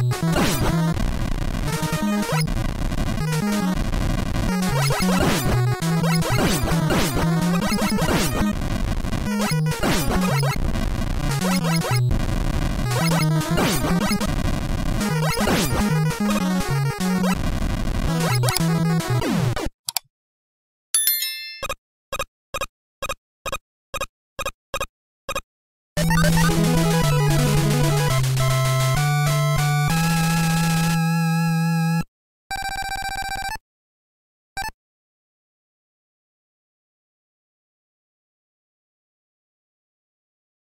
Mm-hmm.